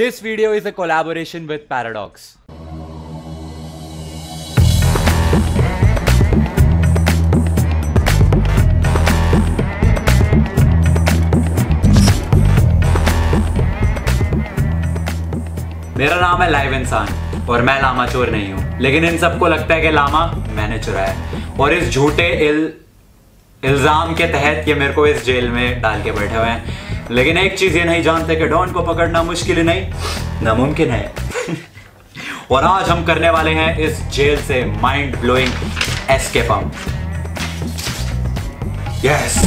This video is a collaboration with Paradox. मेरा नाम है लाइव इंसान और मैं लामा चोर नहीं हूँ। लेकिन इन सबको लगता है कि लामा मैंने चुराया है। और इस झूठे इल इल्ज़ाम के तहत ये मेरे को इस जेल में डाल के बैठे हुए हैं। लेकिन एक चीज़ ये नहीं जानते कि डॉन को पकड़ना मुश्किल नहीं, नामुमकिन है। और आज हम करने वाले हैं इस जेल से माइंड ब्लोइंग एस्केप यस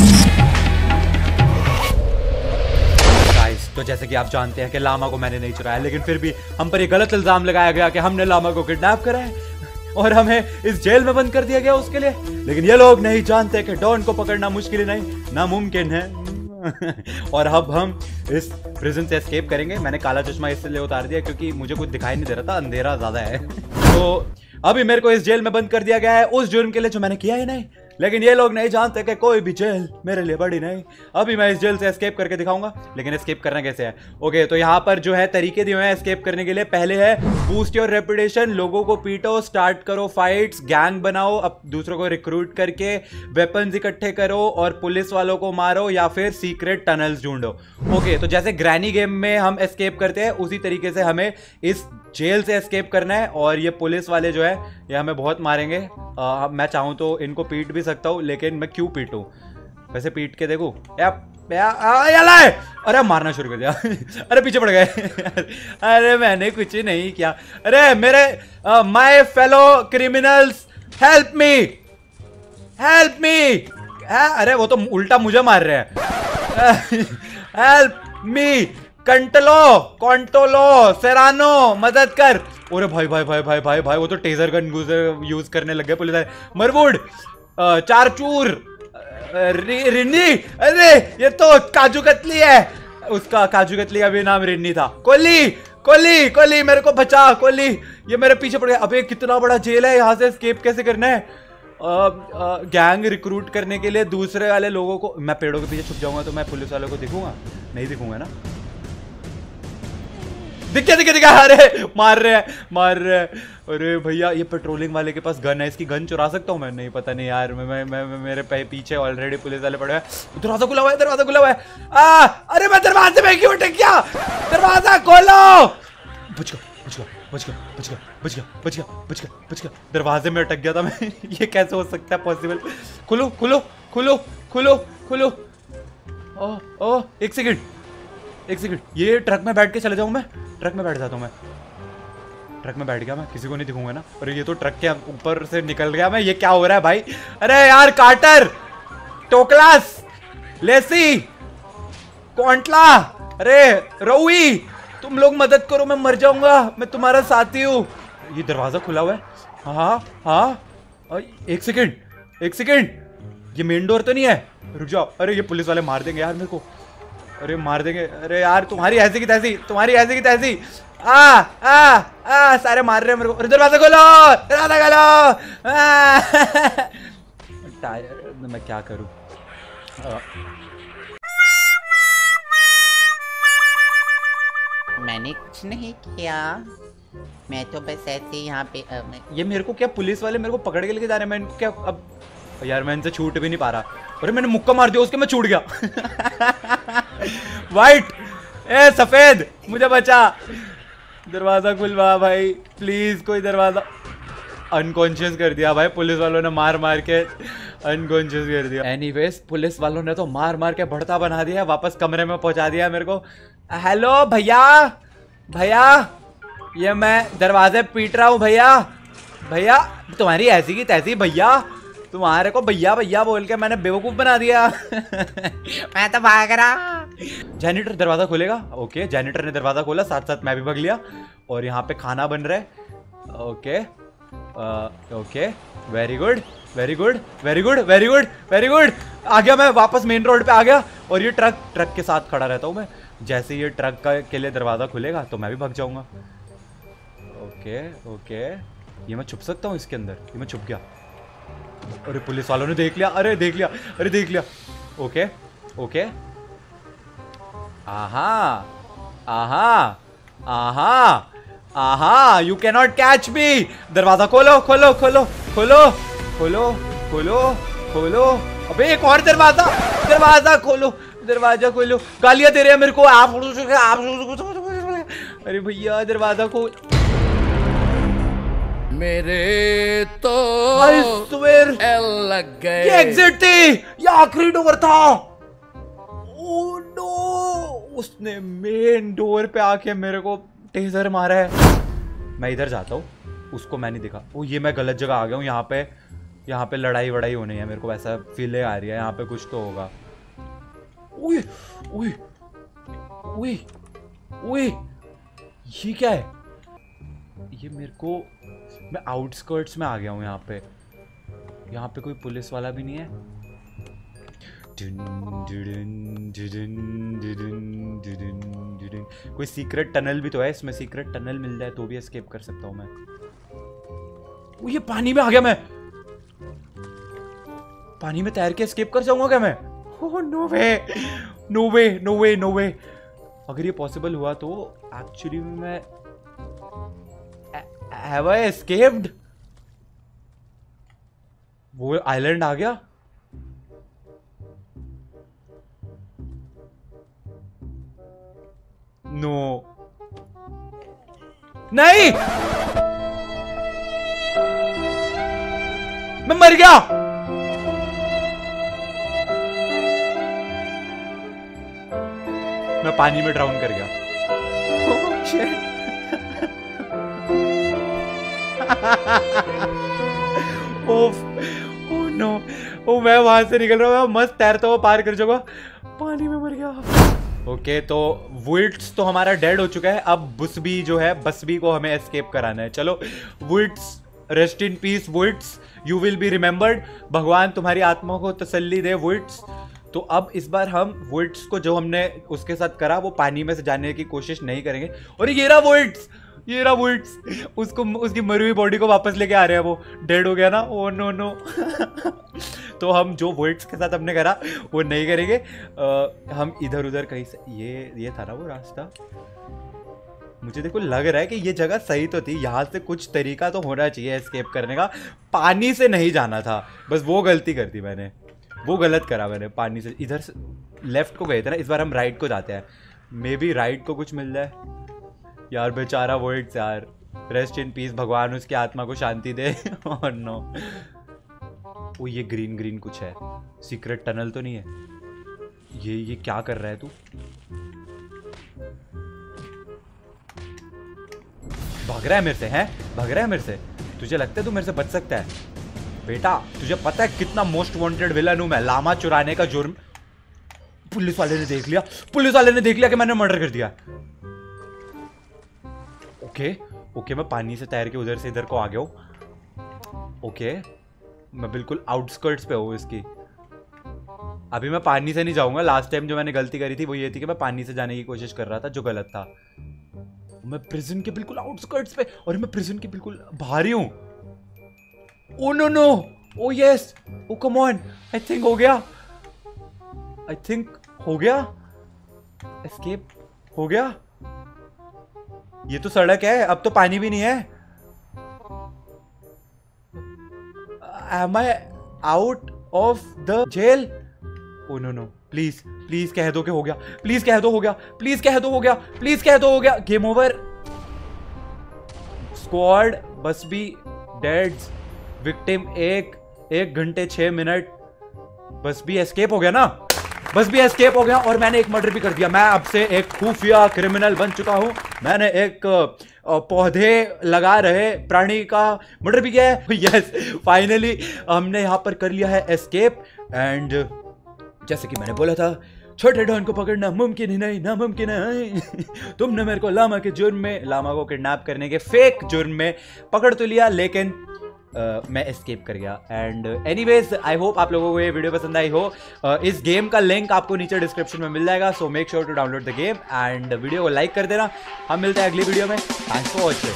तो जैसे कि आप जानते हैं कि लामा को मैंने नहीं चुराया, लेकिन फिर भी हम पर ये गलत इल्ज़ाम लगाया गया कि हमने लामा को किडनैप करा है और हमें इस जेल में बंद कर दिया गया उसके लिए। लेकिन ये लोग नहीं जानते कि डॉन को पकड़ना मुश्किल नहीं, नामुमकिन है। और अब हम इस प्रिजन से एस्केप करेंगे। मैंने काला चश्मा इसलिए उतार दिया क्योंकि मुझे कुछ दिखाई नहीं दे रहा था, अंधेरा ज़्यादा है। तो अभी मेरे को इस जेल में बंद कर दिया गया है। उस जुर्म के लिए जो मैंने किया ही नहीं लेकिन ये लोग नहीं जानते कि कोई भी जेल मेरे लिए बड़ी नहीं। अभी मैं इस जेल से एस्केप करके दिखाऊँगा। लेकिन एस्केप करना कैसे है? ओके तो यहाँ पर जो है, तरीके दिए हुए हैं एस्केप करने के लिए। पहले है बूस्ट योर रेपुटेशन लोगों को पीटो स्टार्ट करो फाइट्स गैंग बनाओ, अब दूसरों को रिक्रूट करके वेपन्स इकट्ठे करो और पुलिस वालों को मारो या फिर सीक्रेट टनल्स ढूंढो। ओके तो जैसे ग्रैनी गेम में हम एस्केप करते हैं, उसी तरीके से हमें इस जेल से एस्केप करना है और ये पुलिस वाले जो है, ये हमें बहुत मारेंगे। आ, मैं चाहूँ तो इनको पीट भी सकता हूँ लेकिन मैं क्यों पीटूँ? वैसे पीट के देखूँ। लाए अरे मारना शुरू कर दिया। अरे पीछे पड़ गए। अरे मैंने कुछ नहीं किया। अरे मेरे my fellow criminals help me help me अरे वो तो उल्टा मुझे मार रहे हैं। हेल्प मी कंटलो कॉन्टोलो सेरानो, मदद कर। अरे भाई भाई भाई भाई भाई भाई, वो तो टेजर गन यूज़ करने लग गए पुलिस मरबूड चार चूर रिन्नी, अरे, ये तो काजू कतली है। उसका काजू कतली का भी नाम रिन्नी था। कोली कोली कोली मेरे को बचा कोली ये मेरे पीछे पड़ गया। अबे, कितना बड़ा जेल है यहाँ से। स्केप कैसे करना है? गैंग रिक्रूट करने के लिए दूसरे वाले लोगों को मैं पेड़ों के पीछे छुप जाऊँगा तो मैं पुलिस वालों को दिखूँगा? नहीं दिखूँगा ना? दिखे दिखे दिखे। अरे मार रहे हैं मार रहे हैं। अरे भैया ये पेट्रोलिंग वाले के पास गन है इसकी गन चुरा सकता हूँ मैं? नहीं पता नहीं यार मैं मैं, मैं, मैं मेरे पीछे ऑलरेडी पुलिस वाले पड़े हैं। दरवाज़ा खुला हुआ है दरवाज़ा खुला हुआ है। अरे मैं दरवाजे में क्यों टिक गया? दरवाज़ा खोलो। बच गया दरवाजे में अटक गया था मैं। ये कैसे हो सकता है पॉसिबल खुलो खुलो खुलो खुलो खुलो। ओ ओ एक सेकंड एक सेकंड ये ट्रक में बैठ के चले जाऊँ मैं? ट्रक में बैठ जाता हूँ मैं। ट्रक में बैठ गया मैं, किसी को नहीं दिखूँगा ना। अरे ये तो ट्रक के ऊपर से निकल गया मैं, ये क्या हो रहा है भाई? अरे यार कार्टर टोकलास लेसी कॉन्टला अरे रोई तुम लोग मदद करो, मैं मर जाऊँगा। मैं तुम्हारा साथी हूँ। ये दरवाज़ा खुला हुआ है। हाँ हाँ। एक सेकेंड एक सेकेंड ये मेन डोर तो नहीं है? रुक जाओ। अरे, ये पुलिस वाले मार देंगे यार मेरे को। अरे मार देंगे। अरे यार तुम्हारी ऐसी की तैसी तुम्हारी ऐसी की तैसी। आ आ आ सारे मार रहे हैं मेरे को। दरवाज़ा खोलो दरवाज़ा खोलो। टायर मैं क्या करूँ? मैंने कुछ नहीं किया। मैं तो बस ऐसे यहाँ पे मैं... ये मेरे को क्या पुलिस वाले मेरे को पकड़ के लेके जा रहे हैं? मैं क्या अब यार मैं इनसे छूट भी नहीं पा रहा। अरे मैंने मुक्का मार दिया उसके मैं छूट गया। वाइट ए, सफ़ेद. मुझे बचा. दरवाज़ा खुलवा भाई. प्लीज़ कोई दरवाज़ा. अनकॉन्शियस कर दिया भाई. पुलिस वालों ने मार मार के अनकॉन्शियस कर दिया. एनीवेज पुलिस वालों ने तो मार मार के बढ़ता बना दिया वापस कमरे में पहुँचा दिया मेरे को. हेलो भैया. भैया. ये मैं दरवाजे पीट रहा हूँ, भैया. भैया, तुम्हारी ऐसी की तैसी, भैया. तुम्हारे को भैया भैया बोल के मैंने बेवकूफ़ बना दिया। मैं तो भाग रहा। जेनिटर दरवाज़ा खोलेगा? ओके जेनिटर ने दरवाज़ा खोला साथ साथ मैं भी भाग लिया। और यहाँ पे खाना बन रहा है। Okay okay very good very good very good very good very good आ गया मैं वापस मेन रोड पे आ गया। और ये ट्रक ट्रक के साथ खड़ा रहता हूँ मैं। जैसे ये ट्रक का के लिए दरवाज़ा खुलेगा तो मैं भी भाग जाऊँगा। ओके ओके ये मैं छुप सकता हूँ इसके अंदर? ये मैं छुप गया। अरे पुलिस वालों ने देख लिया अरे देख लिया अरे देख लिया ओके ओके आहा आहा आहा आहा यू कैनॉट कैच मी दरवाज़ा खोलो खोलो खोलो खोलो खोलो खोलो खोलो अबे एक और दरवाज़ा दरवाज़ा खोलो दरवाज़ा खोलो गालियाँ दे रहे हैं मेरे को आप आप अरे भैया दरवाज़ा खोल मेरे तो एल लग गए। ये एग्जिट थी। ये आखिरी डोर था। ओह नो उसने मेन डोर पे आके मेरे को टेजर मारा है। मैं इधर जाता हूँ। उसको मैं नहीं दिखा। ओ ये मैं गलत जगह आ गया हूँ। यहाँ पे यहाँ पे लड़ाई वड़ाई होनी है। मेरे को वैसा फीलिंग आ रही है। यहाँ पे कुछ तो होगा। उई उई उई उई ये क्या है? ये मेरे को मैं आउटस्कर्ट्स में आ गया हूँ यहाँ पे। यहाँ पे कोई पुलिस वाला भी नहीं है। कोई सीक्रेट टनल भी तो है इसमें सीक्रेट टनल मिल जाए तो भी एस्केप कर सकता हूँ मैं। ओ, ये पानी में आ गया मैं। पानी में तैर के एस्केप कर जाऊँगा क्या मैं? No way no way no way no way अगर ये पॉसिबल हुआ तो एक्चुअली मैं हैव आई एस्केप्ड वो आइलैंड आ गया? नो नहीं! मैं मर गया! मैं पानी में ड्राउन कर गया। Oh, shit. ओफ ओ नो ओ मैं वहाँ से निकल रहा हूँ मस्त तैरता हुआ पार कर जाऊँगा। पानी में मर गया। ओके तो वुल्ट्स तो हमारा डेड हो चुका है, अब बुसबी जो है बसबी को हमें एस्केप कराना है। चलो वुल्ट्स rest in peace वुल्ट्स you will be remembered भगवान तुम्हारी आत्मा को तसल्ली दे वुल्ट्स तो अब इस बार हम वुल्ट्स को जो हमने उसके साथ करा वो पानी में से जाने की कोशिश नहीं करेंगे। और ये रहा वुल्ट्स! ये रहा वुल्ट्स! उसको उसकी मरी हुई बॉडी को वापस लेके आ रहे हैं वो। डेड हो गया ना? ओ नो नो तो हम जो वुल्ट्स के साथ हमने करा वो नहीं करेंगे। अ, हम इधर उधर कहीं से ये ये था ना वो रास्ता? मुझे देखो लग रहा है कि ये जगह सही तो थी। यहाँ से कुछ तरीका तो होना चाहिए एस्केप करने का। पानी से नहीं जाना था। बस वो गलती कर दी मैंने। वो गलत करा मैंने पानी से। इधर से लेफ़्ट को गए थे ना, इस बार हम राइट को जाते हैं। मे बी राइट को कुछ मिल जाए यार बेचारा वर्ड्स यार। रेस्ट इन पीस भगवान उसकी आत्मा को शांति दे। और नो वो ये ग्रीन ग्रीन कुछ है। सीक्रेट टनल तो नहीं है। ये ये क्या कर रहा है तू? भाग रहा है मेरे से, हैं? भाग रहा है मेरे से? तुझे लगता है तू मेरे से बच सकता है? बेटा, तुझे पता है कितना मोस्ट वांटेड विलन हूँ मैं? लामा चुराने का जुर्म पुलिस वाले ने देख लिया। पुलिस वाले ने देख लिया कि मैंने मर्डर कर दिया। ओके ओके मैं पानी से तैर के उधर से इधर को आ गया ओके मैं बिल्कुल आउटस्कर्ट्स पे हूँ इसकी। अभी मैं पानी से नहीं जाऊँगा। लास्ट टाइम जो मैंने गलती करी थी वो ये थी कि मैं पानी से जाने की कोशिश कर रहा था, जो गलत था। मैं प्रिजन के बिल्कुल आउटस्कर्ट्स पे और मैं प्रिजन के बिल्कुल बाहर ही हूँ। ओ no no oh yes oh come on I think हो गया. आई थिंक हो गया. एस्केप हो गया. ये तो सड़क है. अब तो पानी भी नहीं है. Am I out of the jail oh no no please please कह दो कि हो गया. प्लीज़ कह दो हो गया. प्लीज़ कह दो हो गया. प्लीज़ कह दो हो गया. गेम ओवर स्क्वाड बस बी डेड्स विक्टिम, एक एक घंटे छह मिनट। बस भी एस्केप हो गया ना? बस भी एस्केप हो गया और मैंने एक मर्डर भी कर दिया। मैं अब से एक खुफिया क्रिमिनल बन चुका हूँ। मैंने एक पौधे लगा रहे प्राणी का मर्डर भी किया है। यस फाइनली हमने यहाँ पर कर लिया है एस्केप एंड जैसे कि मैंने बोला था, छोटे डॉन को पकड़ना मुमकिन ही नहीं, नामुमकिन है। तुमने मेरे को लामा के जुर्म में, लामा को किडनैप करने के फेक जुर्म में पकड़ तो लिया, लेकिन अ, मैं एस्केप कर गया. And anyways I hope आप लोगों को ये वीडियो पसंद आई हो. uh, इस गेम का लिंक आपको नीचे डिस्क्रिप्शन में मिल जाएगा so make sure to download the game and video को लाइक कर देना. हम मिलते हैं अगली वीडियो में. Thanks for watching